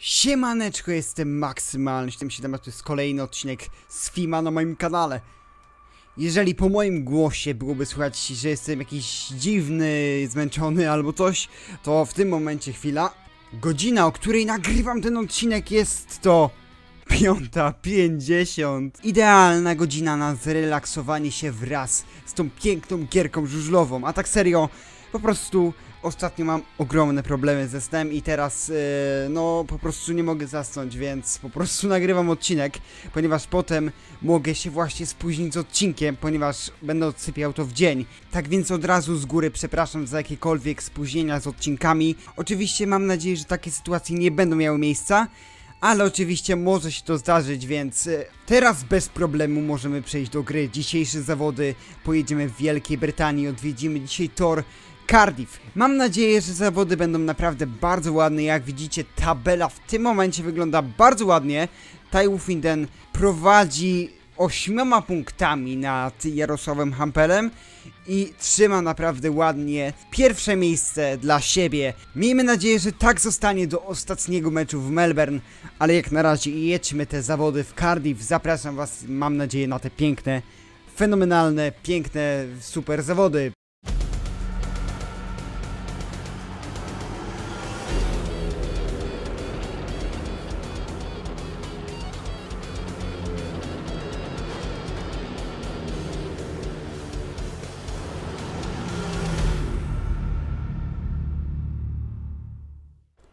Siemaneczko, jestem Maksymalny 77, to jest kolejny odcinek z Fima na moim kanale. Jeżeli po moim głosie byłoby słychać, że jestem jakiś dziwny, zmęczony albo coś, to w tym momencie chwila. Godzina, o której nagrywam ten odcinek jest to 5.50. Idealna godzina na zrelaksowanie się wraz z tą piękną gierką żużlową, a tak serio, po prostu ostatnio mam ogromne problemy ze snem i teraz yy, no po prostu nie mogę zasnąć, więc po prostu nagrywam odcinek, ponieważ potem mogę się właśnie spóźnić z odcinkiem, ponieważ będę odsypiał to w dzień. Tak więc od razu z góry przepraszam za jakiekolwiek spóźnienia z odcinkami. Oczywiście mam nadzieję, że takie sytuacje nie będą miały miejsca. Ale oczywiście może się to zdarzyć, więc y, teraz bez problemu możemy przejść do gry. Dzisiejsze zawody pojedziemy w Wielkiej Brytanii, odwiedzimy dzisiaj tor Cardiff. Mam nadzieję, że zawody będą naprawdę bardzo ładne. Jak widzicie, tabela w tym momencie wygląda bardzo ładnie. Tai Wufinden prowadzi ośmioma punktami nad Jarosławem Hampelem i trzyma naprawdę ładnie pierwsze miejsce dla siebie. Miejmy nadzieję, że tak zostanie do ostatniego meczu w Melbourne, ale jak na razie jedźmy te zawody w Cardiff. Zapraszam Was, mam nadzieję, na te piękne, fenomenalne, piękne, super zawody.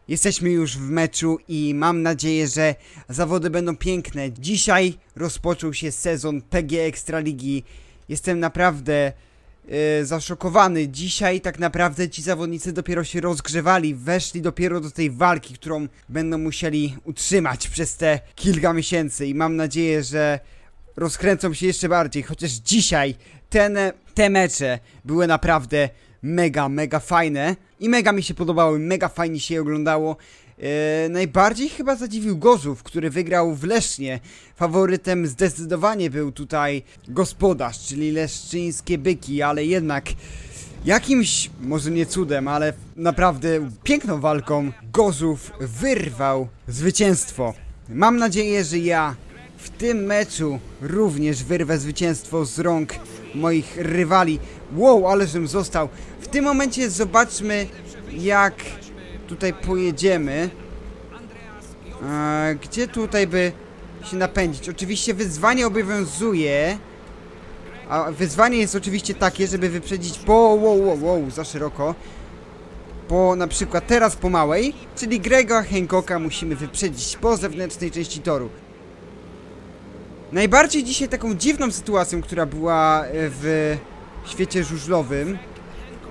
Jesteśmy już w meczu i mam nadzieję, że zawody będą piękne. Dzisiaj rozpoczął się sezon PG Ekstraligi. Jestem naprawdę yy, zaszokowany. Dzisiaj tak naprawdę ci zawodnicy dopiero się rozgrzewali, weszli dopiero do tej walki, którą będą musieli utrzymać przez te kilka miesięcy i mam nadzieję, że rozkręcą się jeszcze bardziej, chociaż dzisiaj ten, te mecze były naprawdę mega, mega fajne i mega mi się podobały, mega fajnie się je oglądało. Eee, najbardziej chyba zadziwił Gozów, który wygrał w Lesznie. Faworytem zdecydowanie był tutaj gospodarz, czyli leszczyńskie byki, ale jednak jakimś, może nie cudem, ale naprawdę piękną walką Gozów wyrwał zwycięstwo. Mam nadzieję, że ja w tym meczu również wyrwę zwycięstwo z rąk moich rywali. Wow, ale żebym został. W tym momencie zobaczmy, jak tutaj pojedziemy. Eee, gdzie tutaj by się napędzić? Oczywiście wyzwanie obowiązuje. A wyzwanie jest oczywiście takie, żeby wyprzedzić po... Wow, wow, wow, za szeroko. Po na przykład teraz po małej, czyli Grega Hancocka musimy wyprzedzić po zewnętrznej części toru. Najbardziej dzisiaj taką dziwną sytuacją, która była e, w świecie żużlowym,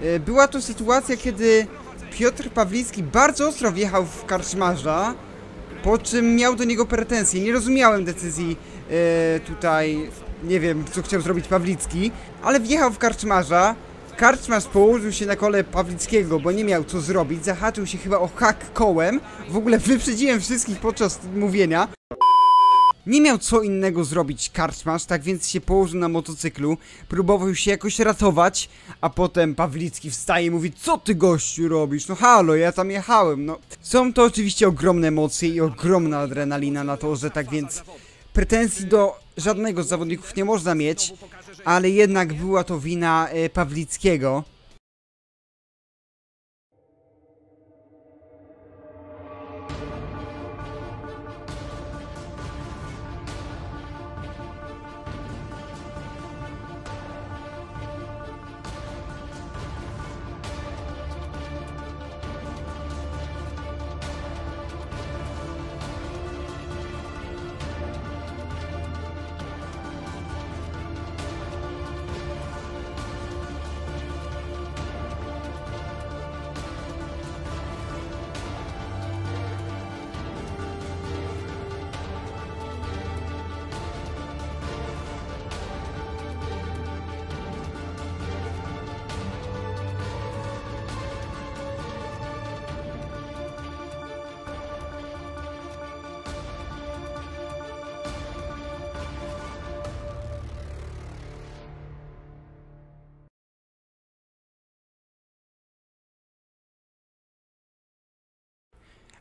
e, była to sytuacja, kiedy Piotr Pawlicki bardzo ostro wjechał w karczmarza, po czym miał do niego pretensje. Nie rozumiałem decyzji e, tutaj, nie wiem, co chciał zrobić Pawlicki, ale wjechał w karczmarza, Karczmarz położył się na kole Pawlickiego, bo nie miał co zrobić, zahaczył się chyba o hak kołem. W ogóle wyprzedziłem wszystkich podczas mówienia. Nie miał co innego zrobić karczmarz, tak więc się położył na motocyklu, próbował się jakoś ratować, a potem Pawlicki wstaje i mówi Co ty gościu robisz? No halo, ja tam jechałem, no. Są to oczywiście ogromne emocje i ogromna adrenalina na to, że tak więc pretensji do żadnego z zawodników nie można mieć, ale jednak była to wina e, Pawlickiego.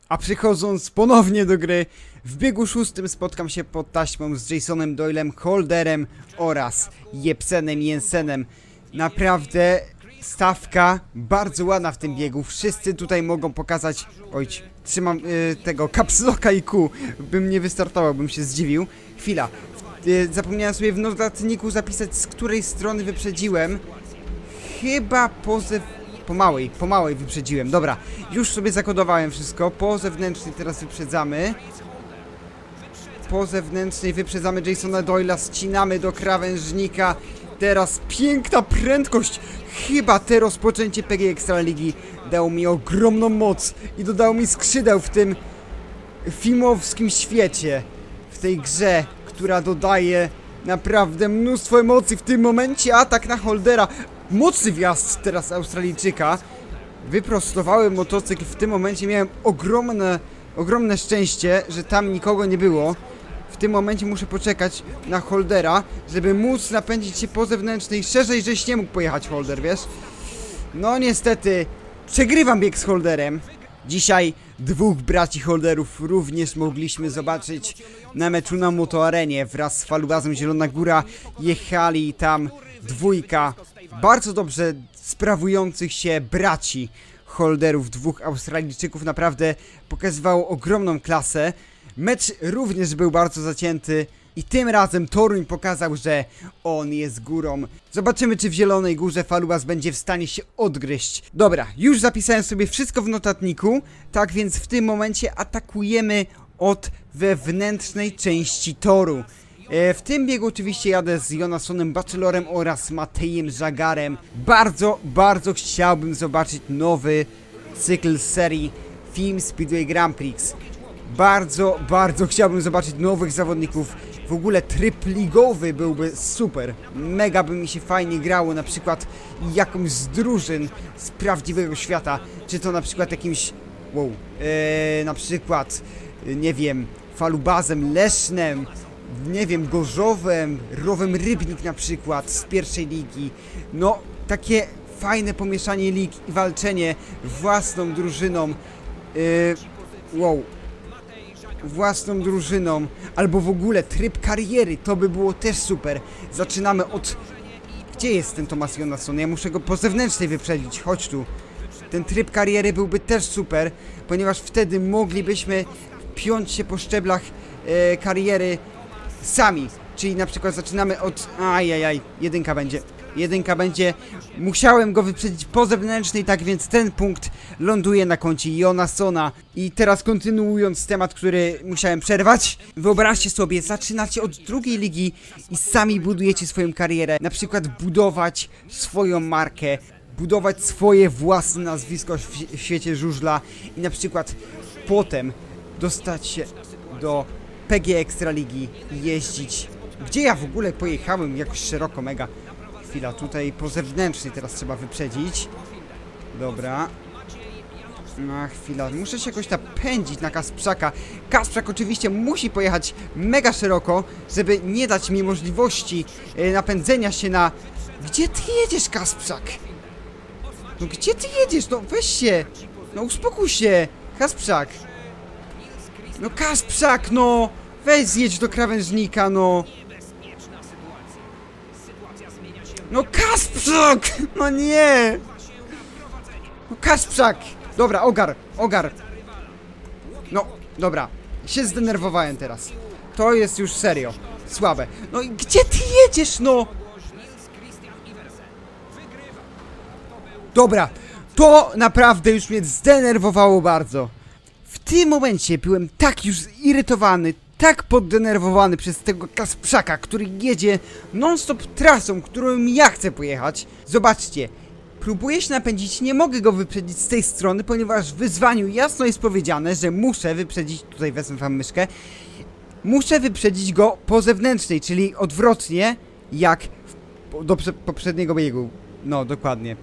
A przychodząc ponownie do gry, w biegu szóstym spotkam się pod taśmą z Jasonem Doylem, Holderem oraz Jepsenem Jensenem. Naprawdę stawka bardzo ładna w tym biegu. Wszyscy tutaj mogą pokazać... Oj, trzymam y, tego kapsloka i Q. Bym nie wystartował, bym się zdziwił. Chwila. Y, zapomniałem sobie w notatniku zapisać, z której strony wyprzedziłem. Chyba po ze... Po małej, po małej wyprzedziłem. Dobra, już sobie zakodowałem wszystko. Po zewnętrznej teraz wyprzedzamy. Po zewnętrznej wyprzedzamy Jasona Doyla, ścinamy do krawężnika. Teraz piękna prędkość. Chyba te rozpoczęcie PG Ekstraligi dało mi ogromną moc i dodało mi skrzydeł w tym filmowskim świecie. W tej grze, która dodaje naprawdę mnóstwo emocji. W tym momencie atak na Holdera. Mocny wjazd teraz Australijczyka. Wyprostowałem motocykl. W tym momencie miałem ogromne, ogromne szczęście, że tam nikogo nie było. W tym momencie muszę poczekać na Holdera, żeby móc napędzić się po zewnętrznej. Szerzej, żeś nie mógł pojechać Holder, wiesz? No niestety, przegrywam bieg z Holderem. Dzisiaj dwóch braci Holderów również mogliśmy zobaczyć na meczu na Motoarenie wraz z Falubazem Zielona Góra. Jechali tam dwójka bardzo dobrze sprawujących się braci Holderów, dwóch Australijczyków. Naprawdę pokazywało ogromną klasę. Mecz również był bardzo zacięty i tym razem Toruń pokazał, że on jest górą. Zobaczymy, czy w Zielonej Górze Falubas będzie w stanie się odgryźć. Dobra, już zapisałem sobie wszystko w notatniku, tak więc w tym momencie atakujemy od wewnętrznej części toru. E, w tym biegu oczywiście jadę z Jonasonem Bachelorem oraz Matejem Żagarem. Bardzo, bardzo chciałbym zobaczyć nowy cykl serii Film Speedway Grand Prix. Bardzo, bardzo chciałbym zobaczyć nowych zawodników. W ogóle tryb ligowy byłby super. Mega by mi się fajnie grało, na przykład jakąś z drużyn z prawdziwego świata. Czy to na przykład jakimś, wow, ee, na przykład, e, nie wiem, falubazem, lesznem, nie wiem, gorzowem, rowem rybnik na przykład z pierwszej ligi. No, takie fajne pomieszanie lig i walczenie własną drużyną. Yy, wow, własną drużyną, albo w ogóle tryb kariery, to by było też super. Zaczynamy od... Gdzie jest ten Tomas Jonasson? Ja muszę go po zewnętrznej wyprzedzić, chodź tu. Ten tryb kariery byłby też super, ponieważ wtedy moglibyśmy piąć się po szczeblach e, kariery sami. Czyli na przykład zaczynamy od... Ajajaj, jedynka będzie. Jedynka będzie. Musiałem go wyprzedzić po zewnętrznej, tak więc ten punkt ląduje na koncie Jonasona. I teraz kontynuując temat, który musiałem przerwać. Wyobraźcie sobie, zaczynacie od drugiej ligi i sami budujecie swoją karierę. Na przykład budować swoją markę, budować swoje własne nazwisko w, w świecie żużla i na przykład potem dostać się do PG Ekstraligi jeździć. Gdzie ja w ogóle pojechałem jakoś szeroko, mega. Chwila, tutaj po zewnętrznej teraz trzeba wyprzedzić. Dobra. No chwila, muszę się jakoś napędzić na Kasprzaka. Kasprzak oczywiście musi pojechać mega szeroko, żeby nie dać mi możliwości e, napędzenia się na... Gdzie ty jedziesz, Kasprzak? No gdzie ty jedziesz? No weź się! No uspokój się! Kasprzak! No Kasprzak, no! Weź zjedź do krawężnika, no! No Kasprzak! No nie! No Kasprzak! Dobra, ogar, ogar. No, dobra. Się zdenerwowałem teraz. To jest już serio. Słabe. No i gdzie ty jedziesz, no? Dobra. To naprawdę już mnie zdenerwowało bardzo. W tym momencie byłem tak już zirytowany, tak poddenerwowany przez tego Kasprzaka, który jedzie non-stop trasą, którą ja chcę pojechać. Zobaczcie, próbuję się napędzić, nie mogę go wyprzedzić z tej strony, ponieważ w wyzwaniu jasno jest powiedziane, że muszę wyprzedzić, tutaj wezmę wam myszkę, muszę wyprzedzić go po zewnętrznej, czyli odwrotnie jak do poprzedniego biegu. No, dokładnie.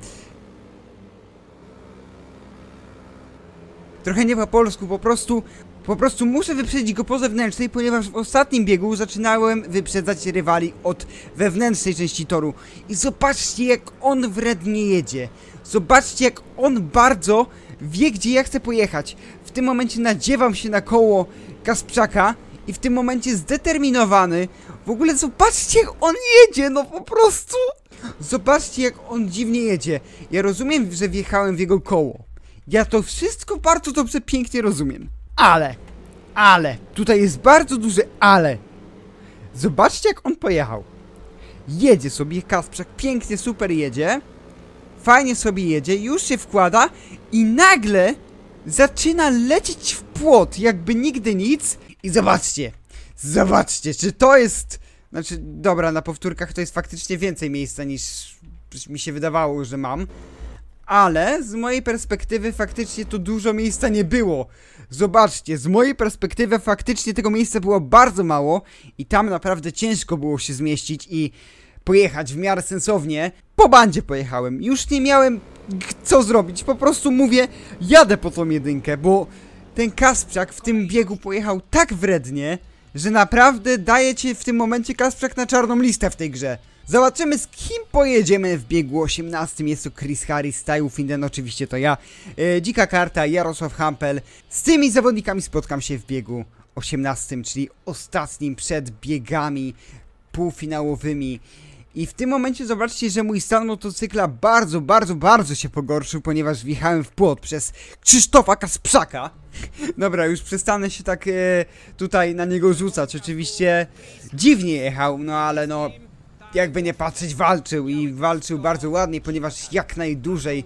Trochę nie po polsku, po prostu Po prostu muszę wyprzedzić go po zewnętrznej, ponieważ w ostatnim biegu zaczynałem wyprzedzać rywali od wewnętrznej części toru. I zobaczcie jak on wrednie jedzie. Zobaczcie jak on bardzo wie gdzie ja chcę pojechać. W tym momencie nadziewam się na koło Kasprzaka i w tym momencie zdeterminowany. W ogóle zobaczcie jak on jedzie, no po prostu. Zobaczcie jak on dziwnie jedzie. Ja rozumiem, że wjechałem w jego koło. Ja to wszystko bardzo dobrze, pięknie rozumiem. Ale, ale, tutaj jest bardzo duże ale. Zobaczcie jak on pojechał. Jedzie sobie Kasprzak, pięknie, super jedzie. Fajnie sobie jedzie, już się wkłada i nagle zaczyna lecieć w płot, jakby nigdy nic. I zobaczcie, zobaczcie, czy to jest... Znaczy, dobra, na powtórkach to jest faktycznie więcej miejsca niż mi się wydawało, że mam. Ale z mojej perspektywy faktycznie to dużo miejsca nie było. Zobaczcie, z mojej perspektywy faktycznie tego miejsca było bardzo mało i tam naprawdę ciężko było się zmieścić i pojechać w miarę sensownie. Po bandzie pojechałem, już nie miałem co zrobić, po prostu mówię, jadę po tą jedynkę, bo ten Kasprzak w tym biegu pojechał tak wrednie, że naprawdę daje ci w tym momencie Kasprzak na czarną listę w tej grze. Zobaczymy z kim pojedziemy w biegu 18. Jest to Chris Harris, Style Finden, oczywiście to ja. E, dzika karta, Jarosław Hampel. Z tymi zawodnikami spotkam się w biegu 18, czyli ostatnim przed biegami półfinałowymi. I w tym momencie zobaczcie, że mój stan motocykla bardzo, bardzo, bardzo się pogorszył, ponieważ wjechałem w płot przez Krzysztofa Kasprzaka. Dobra, już przestanę się tak e, tutaj na niego rzucać. Oczywiście dziwnie jechał, no ale no jakby nie patrzeć walczył i walczył bardzo ładnie, ponieważ jak najdłużej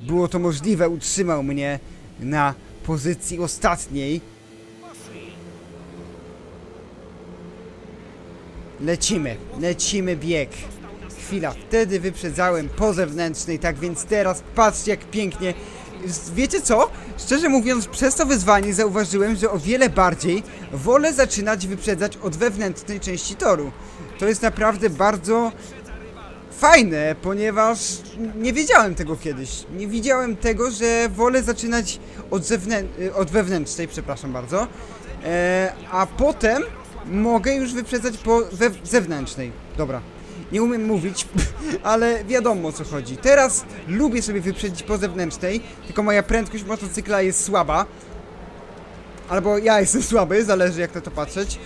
było to możliwe, utrzymał mnie na pozycji ostatniej. Lecimy, lecimy bieg. Chwila, wtedy wyprzedzałem po zewnętrznej, tak więc teraz patrzcie jak pięknie. Wiecie co? Szczerze mówiąc, przez to wyzwanie zauważyłem, że o wiele bardziej wolę zaczynać wyprzedzać od wewnętrznej części toru. To jest naprawdę bardzo fajne, ponieważ nie wiedziałem tego kiedyś. Nie widziałem tego, że wolę zaczynać od, od wewnętrznej, przepraszam bardzo, e, a potem mogę już wyprzedzać po zewnętrznej. Dobra. Nie umiem mówić, ale wiadomo o co chodzi. Teraz lubię sobie wyprzedzić po zewnętrznej, tylko moja prędkość motocykla jest słaba. Albo ja jestem słaby, zależy jak na to patrzeć.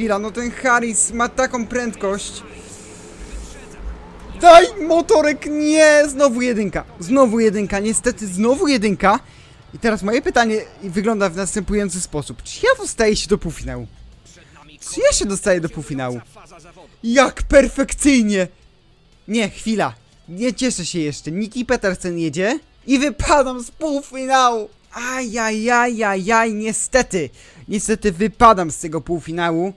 Chwila, no ten Harris ma taką prędkość. Daj motorek, nie! Znowu jedynka, znowu jedynka, niestety znowu jedynka. I teraz moje pytanie wygląda w następujący sposób. Czy ja dostaję się do półfinału? Czy ja się dostaję do półfinału? Jak perfekcyjnie! Nie, chwila. Nie cieszę się jeszcze. Niki Petersen jedzie i wypadam z półfinału. Ajajajajaj, niestety. Niestety wypadam z tego półfinału.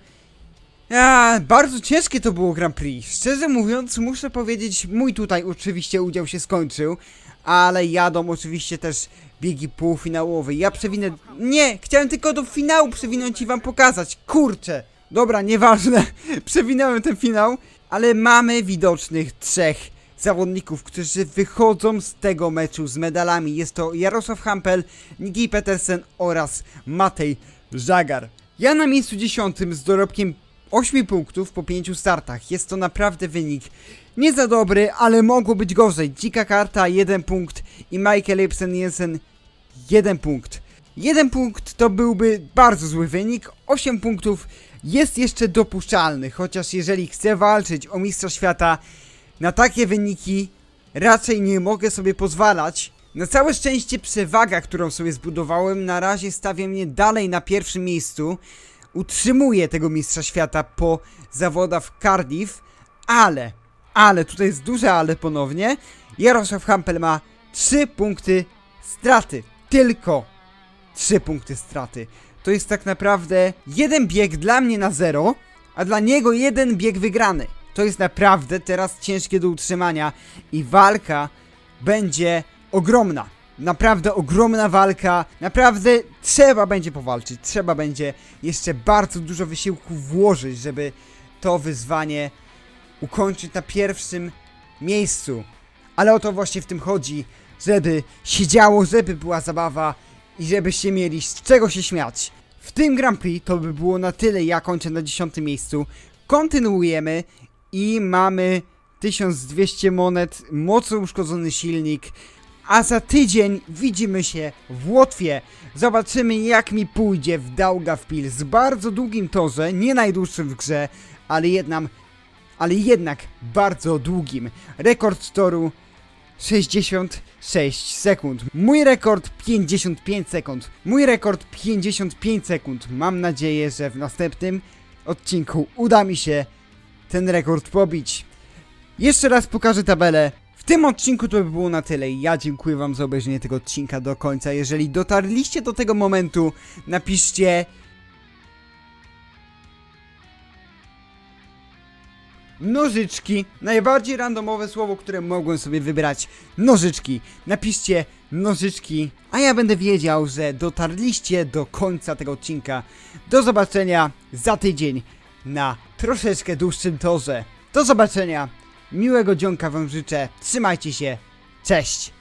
A, bardzo ciężkie to było Grand Prix. Szczerze mówiąc, muszę powiedzieć, mój tutaj oczywiście udział się skończył, ale jadą oczywiście też biegi półfinałowe. Ja przewinę... Nie! Chciałem tylko do finału przewinąć i wam pokazać. Kurczę! Dobra, nieważne. Przewinąłem ten finał, ale mamy widocznych trzech zawodników, którzy wychodzą z tego meczu z medalami. Jest to Jarosław Hampel, Niki Petersen oraz Matej Żagar. Ja na miejscu dziesiątym z dorobkiem 8 punktów po 5 startach. Jest to naprawdę wynik nie za dobry, ale mogło być gorzej. Dzika karta 1 punkt i Michael Ibsen Jensen 1 punkt. 1 punkt to byłby bardzo zły wynik, 8 punktów jest jeszcze dopuszczalny, chociaż jeżeli chcę walczyć o Mistrza Świata, na takie wyniki raczej nie mogę sobie pozwalać. Na całe szczęście przewaga, którą sobie zbudowałem, na razie stawia mnie dalej na pierwszym miejscu. Utrzymuję tego Mistrza Świata po zawodach w Cardiff, ale, ale, tutaj jest duże ale ponownie, Jarosław Hampel ma 3 punkty straty. Tylko 3 punkty straty to jest tak naprawdę jeden bieg dla mnie na zero, a dla niego jeden bieg wygrany. To jest naprawdę teraz ciężkie do utrzymania i walka będzie ogromna. Naprawdę ogromna walka, naprawdę trzeba będzie powalczyć, trzeba będzie jeszcze bardzo dużo wysiłku włożyć, żeby to wyzwanie ukończyć na pierwszym miejscu. Ale o to właśnie w tym chodzi, żeby się działo, żeby była zabawa i żebyście mieli z czego się śmiać. W tym Grand Prix to by było na tyle, ja kończę na 10 miejscu. Kontynuujemy i mamy 1200 monet, mocno uszkodzony silnik, a za tydzień widzimy się w Łotwie. Zobaczymy jak mi pójdzie w Daugavpil z bardzo długim torze, nie najdłuższym w grze, ale jednak, ale jednak bardzo długim. Rekord toru 66 sekund. Mój rekord 55 sekund. Mój rekord 55 sekund. Mam nadzieję, że w następnym odcinku uda mi się ten rekord pobić. Jeszcze raz pokażę tabelę. W tym odcinku to by było na tyle. Ja dziękuję wam za obejrzenie tego odcinka do końca. Jeżeli dotarliście do tego momentu, napiszcie Nożyczki. Najbardziej randomowe słowo, które mogłem sobie wybrać. Nożyczki. Napiszcie nożyczki, a ja będę wiedział, że dotarliście do końca tego odcinka. Do zobaczenia za tydzień na troszeczkę dłuższym torze. Do zobaczenia. Miłego dzionka wam życzę. Trzymajcie się. Cześć.